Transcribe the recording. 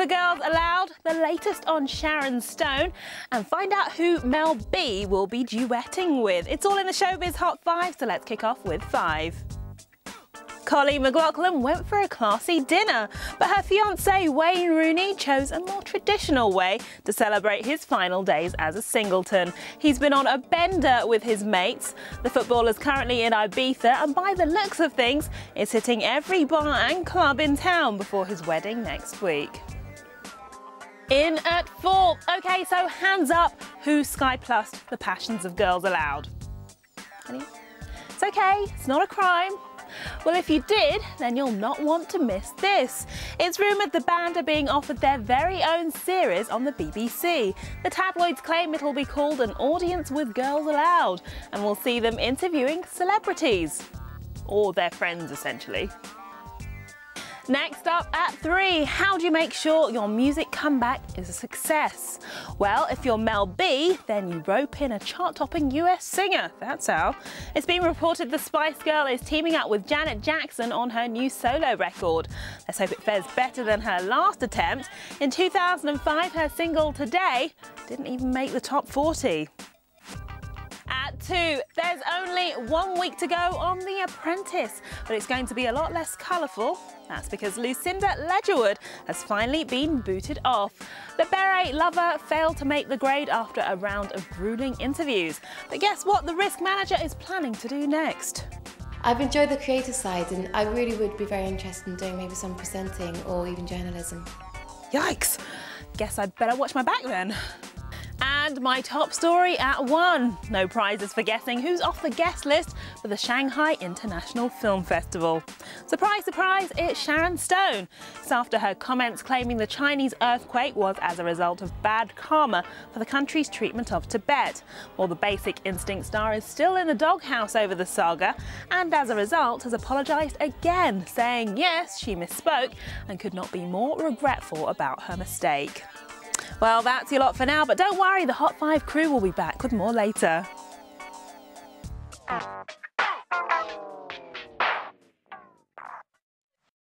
for Girls Aloud, the latest on Sharon Stone, and find out who Mel B will be duetting with. It's all in the Showbiz Hot 5, so let's kick off with 5. Coleen McLoughlin went for a classy dinner, but her fiance Wayne Rooney chose a more traditional way to celebrate his final days as a singleton. He's been on a bender with his mates. The footballer's currently in Ibiza and by the looks of things is hitting every bar and club in town before his wedding next week. In at four. Okay, so hands up who Sky Plus the passions of girls aloud. It's okay, it's not a crime. Well, if you did, then you'll not want to miss this. It's rumoured the band are being offered their very own series on the BBC. The tabloids claim it'll be called An Audience with Girls Aloud, and we'll see them interviewing celebrities. Or their friends, essentially. Next up at three, how do you make sure your music comeback is a success? Well, if you're Mel B, then you rope in a chart-topping US singer, that's how. It's been reported the Spice Girl is teaming up with Janet Jackson on her new solo record. Let's hope it fares better than her last attempt. In 2005, her single Today didn't even make the top 40 two. There's only one week to go on The Apprentice, but it's going to be a lot less colourful. That's because Lucinda Ledgerwood has finally been booted off. The beret lover failed to make the grade after a round of grueling interviews. But guess what the risk manager is planning to do next? I've enjoyed the creative side and I really would be very interested in doing maybe some presenting or even journalism. Yikes! Guess I'd better watch my back then. And my top story at one. No prizes for guessing who's off the guest list for the Shanghai International Film Festival. Surprise, surprise, it's Sharon Stone. It's after her comments claiming the Chinese earthquake was as a result of bad karma for the country's treatment of Tibet. While the Basic Instinct star is still in the doghouse over the saga and as a result has apologised again, saying yes, she misspoke and could not be more regretful about her mistake. Well, that's your lot for now, but don't worry, the Hot 5 crew will be back with more later.